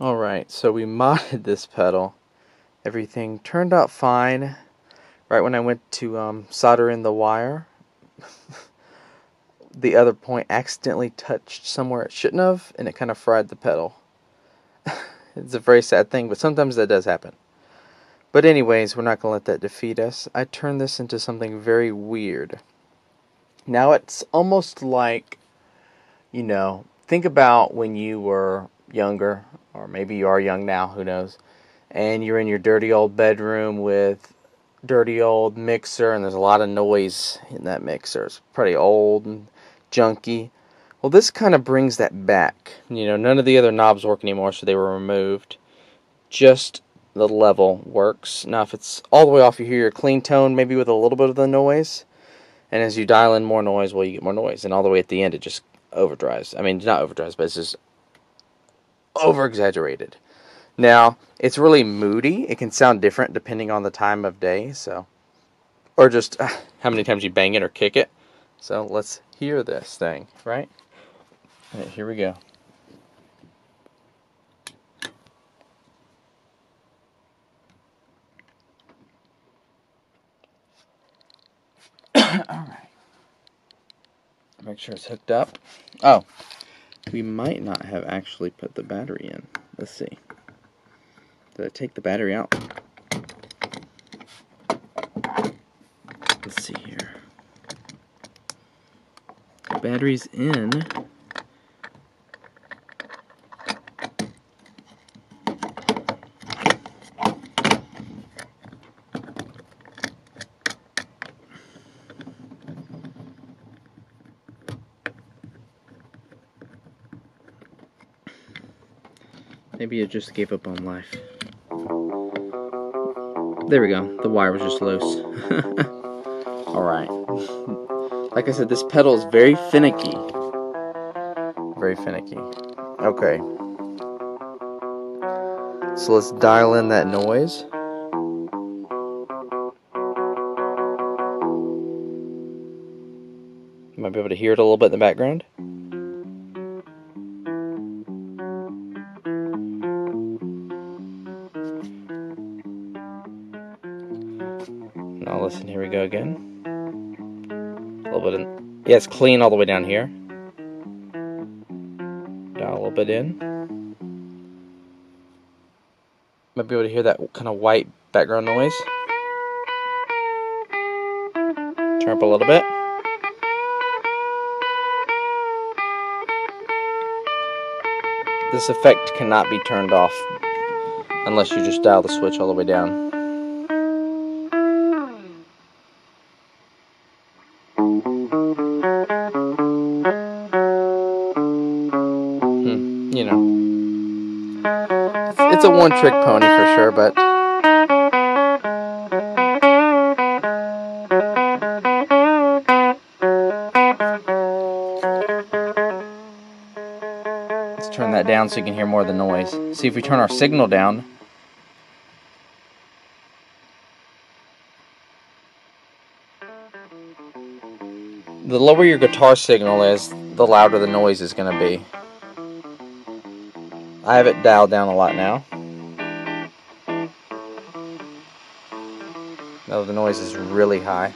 Alright, so we modded this pedal. Everything turned out fine. Right when I went to um, solder in the wire, the other point accidentally touched somewhere it shouldn't have, and it kind of fried the pedal. it's a very sad thing, but sometimes that does happen. But anyways, we're not going to let that defeat us. I turned this into something very weird. Now it's almost like, you know, think about when you were younger, or maybe you are young now, who knows, and you're in your dirty old bedroom with dirty old mixer and there's a lot of noise in that mixer. It's pretty old and junky. Well, this kind of brings that back. You know, none of the other knobs work anymore, so they were removed. Just the level works. Now, if it's all the way off, you hear your clean tone, maybe with a little bit of the noise. And as you dial in more noise, well, you get more noise. And all the way at the end, it just overdrives. I mean, not overdrives, but it's just over exaggerated. Now, it's really moody. It can sound different depending on the time of day, so. Or just uh, how many times you bang it or kick it. So let's hear this thing, right? All right here we go. Alright. Make sure it's hooked up. Oh, we might not have actually put the battery in. Let's see. Did I take the battery out? Let's see here. The battery's in. Maybe it just gave up on life. There we go. The wire was just loose. Alright. Like I said, this pedal is very finicky. Very finicky. Okay. So let's dial in that noise. You might be able to hear it a little bit in the background. Listen, here we go again. A little bit in. Yeah, it's clean all the way down here. Down a little bit in. Might be able to hear that kind of white background noise. Turn up a little bit. This effect cannot be turned off unless you just dial the switch all the way down. You know. It's, a one trick pony for sure, but. Let's turn that down so you can hear more of the noise. See if we turn our signal down. The lower your guitar signal is, the louder the noise is going to be. I have it dialed down a lot now. Now the noise is really high.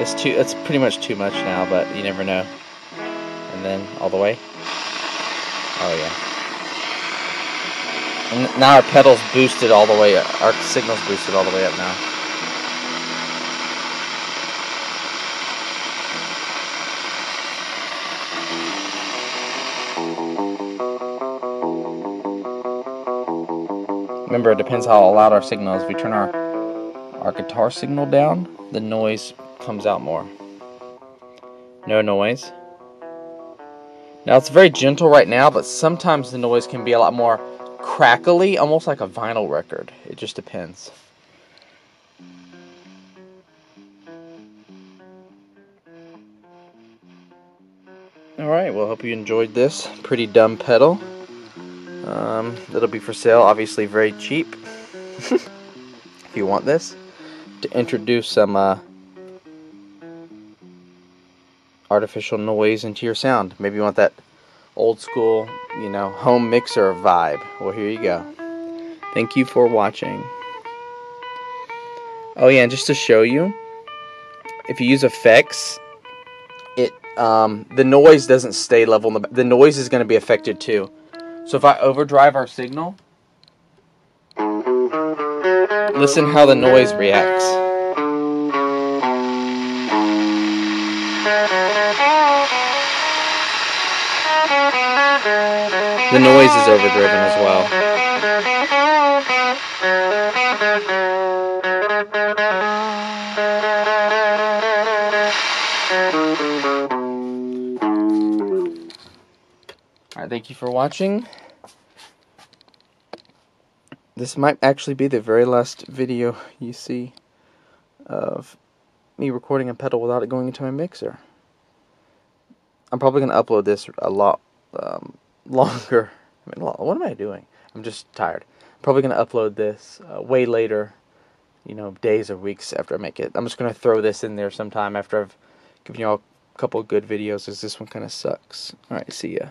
It's too. It's pretty much too much now, but you never know. And then all the way. Oh yeah. And now our pedals boosted all the way. Up. Our signals boosted all the way up now. Remember, it depends how loud our signal is. If we turn our our guitar signal down, the noise comes out more. No noise. Now it's very gentle right now, but sometimes the noise can be a lot more crackly, almost like a vinyl record. It just depends. Alright, well, hope you enjoyed this pretty dumb pedal. Um, it'll be for sale, obviously very cheap. if you want this, to introduce some uh, artificial noise into your sound. Maybe you want that old school, you know, home mixer vibe. Well, here you go. Thank you for watching. Oh yeah, and just to show you, if you use effects, it um, the noise doesn't stay level. The, the noise is going to be affected too. So if I overdrive our signal, listen how the noise reacts. The noise is overdriven as well. Alright, thank you for watching. This might actually be the very last video you see of me recording a pedal without it going into my mixer. I'm probably going to upload this a lot um, longer. I mean, what am I doing? I'm just tired. I'm probably going to upload this uh, way later, you know, days or weeks after I make it. I'm just going to throw this in there sometime after I've given you all a couple good videos, because this one kind of sucks. Alright, see ya.